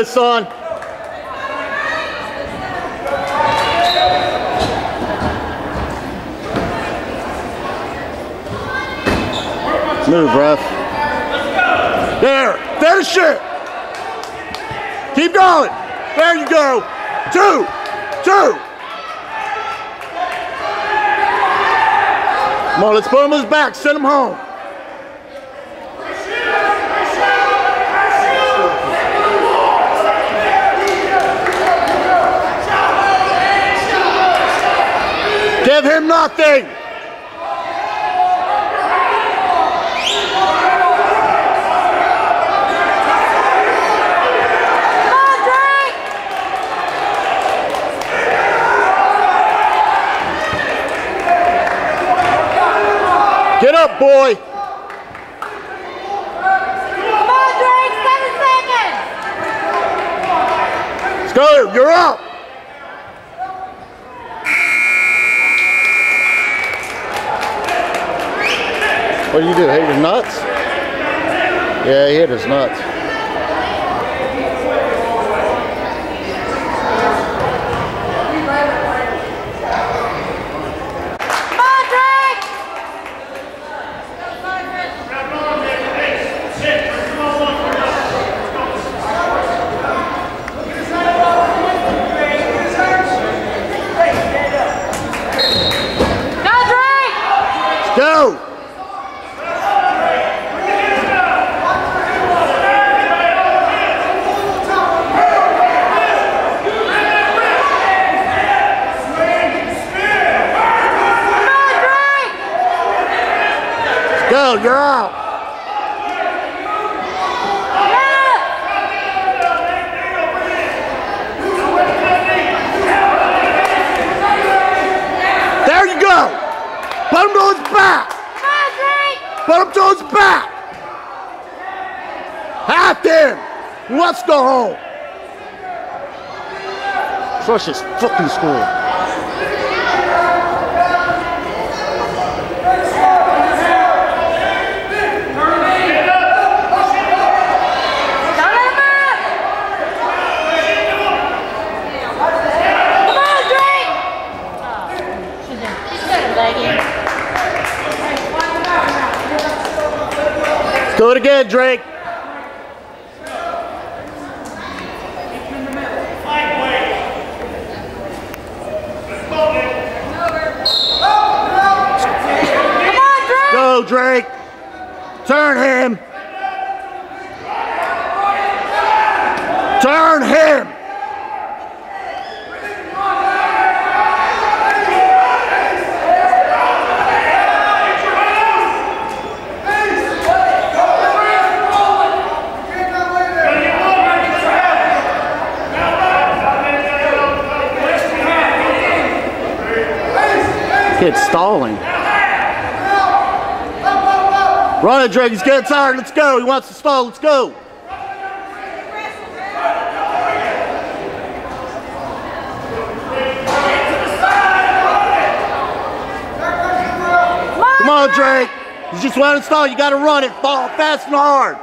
good, son. Move, ref. There. Finish it. Keep going. There you go. Two. Two. Come on, let's put him on his back. Send him home. Give him nothing. Come on, Drake! Get up, boy. Come on, Drake! Seven seconds! You're up. What do you do? Hit his nuts? Yeah, he hit his nuts. Come on, Drake! Go, Drake! Let's go. Come on, Drake! Let's go. You're out. There you go. Put him to his back. Put him to his back. Half him. To go home. Crush his fucking school. Don't let him up! Come on, Drake! He's got a leggy. Do it again, Drake. Go, Drake. Turn him. Turn him. Kid stalling. Run it, Drake. He's getting tired. Let's go. He wants to stall. Let's go. Come on, Come on, Drake. You just want to stall. You got to run it. Fall fast and hard.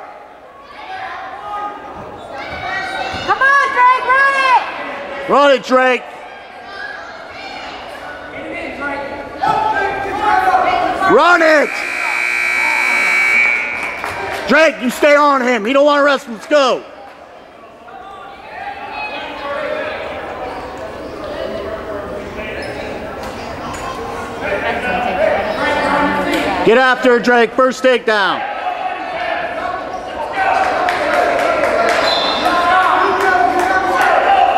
Come on, Drake, run it! Run it, Drake. Run it. Drake, you stay on him. He don't want to wrestle. Let's go. Get after Drake. First takedown.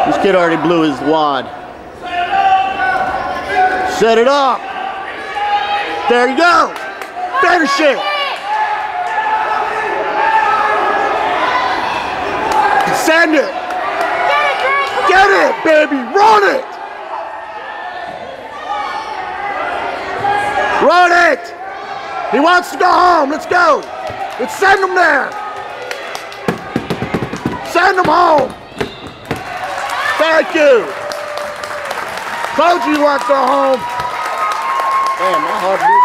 This kid already blew his wad. Set it up. There you go. Finish it. Send it. Get it, baby. Run it. Run it. He wants to go home. Let's go. Let's send him there. Send him home. Thank you. Told you you to go home. Damn, my heart